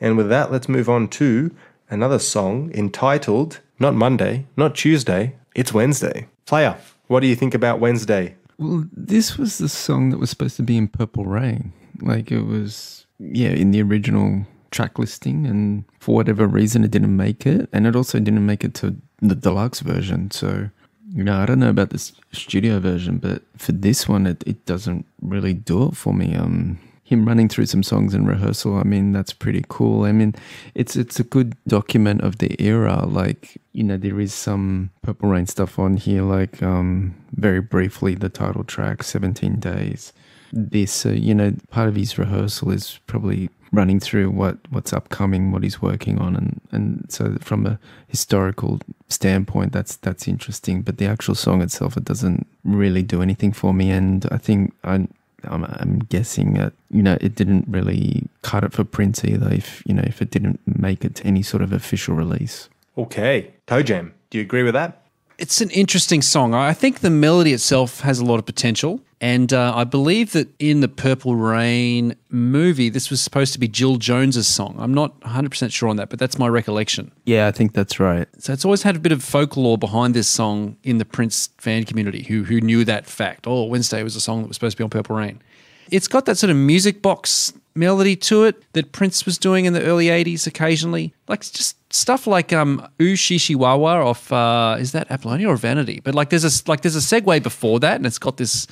And with that, let's move on to another song entitled not Monday, not Tuesday, it's Wednesday. Player, what do you think about Wednesday? Well, this was the song that was supposed to be in Purple Rain. Like it was, yeah, in the original track listing, and for whatever reason, it didn't make it. And it also didn't make it to the deluxe version. So, you know, I don't know about this studio version, but for this one, it, it doesn't really do it for me. Um, him running through some songs in rehearsal, I mean, that's pretty cool. I mean, it's it's a good document of the era. Like, you know, there is some Purple Rain stuff on here, like um, very briefly the title track, 17 Days. This, uh, you know, part of his rehearsal is probably running through what what's upcoming, what he's working on, and and so from a historical standpoint, that's that's interesting. But the actual song itself, it doesn't really do anything for me, and I think I. I'm, I'm guessing that you know it didn't really cut it for Prince either. If you know if it didn't make it to any sort of official release. Okay, Toe Jam, do you agree with that? It's an interesting song. I think the melody itself has a lot of potential. And uh, I believe that in the Purple Rain movie, this was supposed to be Jill Jones's song. I'm not 100% sure on that, but that's my recollection. Yeah, I think that's right. So it's always had a bit of folklore behind this song in the Prince fan community who, who knew that fact. Oh, Wednesday was a song that was supposed to be on Purple Rain. It's got that sort of music box melody to it that Prince was doing in the early 80s occasionally. Like just stuff like um Ooh Shishi Wawa off uh is that Apollonia or Vanity? But like there's a like there's a segue before that and it's got this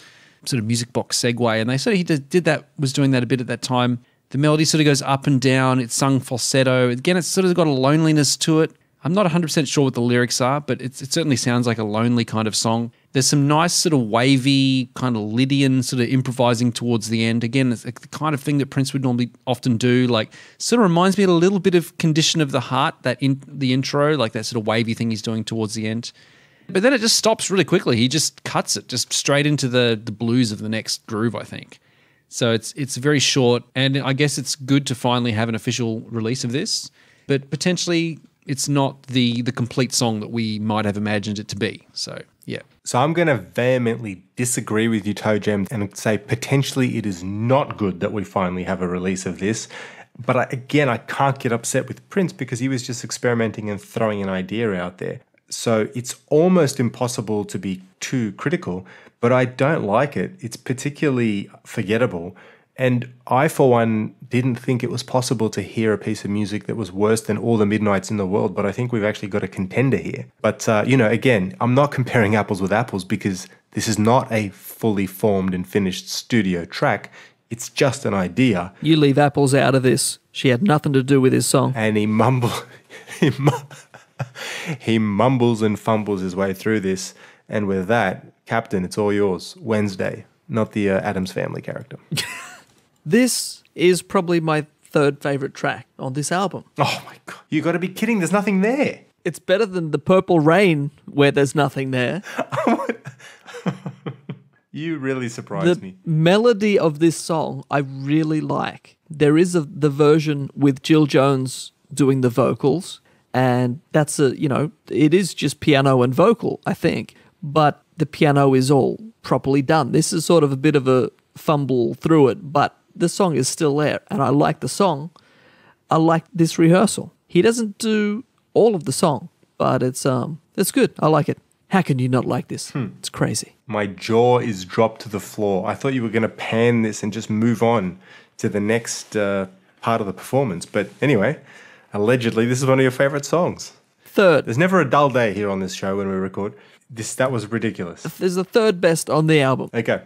sort of music box segue and they sort of he did, did that was doing that a bit at that time. The melody sort of goes up and down, it's sung falsetto. Again, it's sort of got a loneliness to it. I'm not 100% sure what the lyrics are, but it certainly sounds like a lonely kind of song. There's some nice sort of wavy, kind of Lydian sort of improvising towards the end. Again, it's the kind of thing that Prince would normally often do. Like, sort of reminds me a little bit of Condition of the Heart, that in the intro, like that sort of wavy thing he's doing towards the end. But then it just stops really quickly. He just cuts it just straight into the the blues of the next groove, I think. So it's it's very short, and I guess it's good to finally have an official release of this. But potentially, it's not the the complete song that we might have imagined it to be. So yeah. So I'm going to vehemently disagree with you, Toe Jam, and say potentially it is not good that we finally have a release of this. But I, again, I can't get upset with Prince because he was just experimenting and throwing an idea out there. So it's almost impossible to be too critical, but I don't like it. It's particularly forgettable. And I, for one, didn't think it was possible to hear a piece of music that was worse than all the midnights in the world. But I think we've actually got a contender here. But, uh, you know, again, I'm not comparing apples with apples because this is not a fully formed and finished studio track. It's just an idea. You leave apples out of this. She had nothing to do with his song. And he mumbled. he, he mumbles and fumbles his way through this. And with that, Captain, it's all yours. Wednesday, not the uh, Addams Family character. This is probably my third favorite track on this album. Oh my god. You got to be kidding. There's nothing there. It's better than the Purple Rain where there's nothing there. you really surprised the me. melody of this song I really like. There is a, the version with Jill Jones doing the vocals and that's a, you know, it is just piano and vocal, I think, but the piano is all properly done. This is sort of a bit of a fumble through it, but the song is still there, and I like the song. I like this rehearsal. He doesn't do all of the song, but it's um it's good. I like it. How can you not like this? Hmm. It's crazy. My jaw is dropped to the floor. I thought you were going to pan this and just move on to the next uh, part of the performance. But anyway, allegedly, this is one of your favorite songs. Third. There's never a dull day here on this show when we record. This that was ridiculous. There's the third best on the album. Okay.